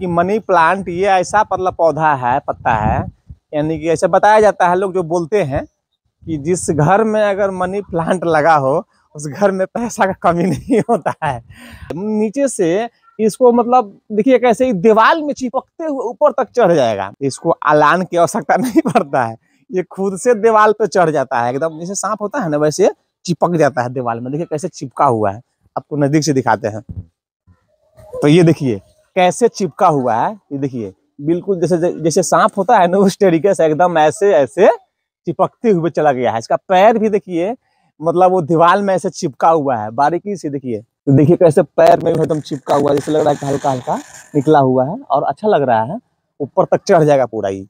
कि money plant ये ऐसा मतलब पौधा है, पत्ता है, यानी कि ऐसा बताया जाता है लोग जो बोलते हैं कि जिस घर में अगर मनी प्लांट लगा हो, उस घर में पैसा का कमी नहीं होता है। नीचे से इसको मतलब देखिए कैसे ही दीवार में चिपकते हुए ऊपर तक चढ़ जाएगा। इसको अलान की आवश्यकता नहीं पड़ता है। ये खुद से दीवार पे चढ़ जाता है, एकदम जैसे सांप होता है ना, वैसे चिपक जाता है दीवार में। देखिए कैसे चिपका हुआ है। आपको नज़दीक से दिखाते हैं। तो ये देखिए कैसे चिपका हुआ है, ये देखिए, बिल्कुल जैसे जैसे सांप होता है ना, उस तरीके से एकदम ऐसे ऐसे चिपकते हुए चला गया है। इसका पैर भी देखिए मतलब वो दीवार में ऐसे चिपका हुआ है, बारीकी से देखिए। देखिए कैसे पैर में भी एकदम चिपका हुआ है, जैसे लग रहा है हल्का हल्का निकला हुआ है और अच्छा लग रहा है, ऊपर तक चढ़ जाएगा पूरा ही।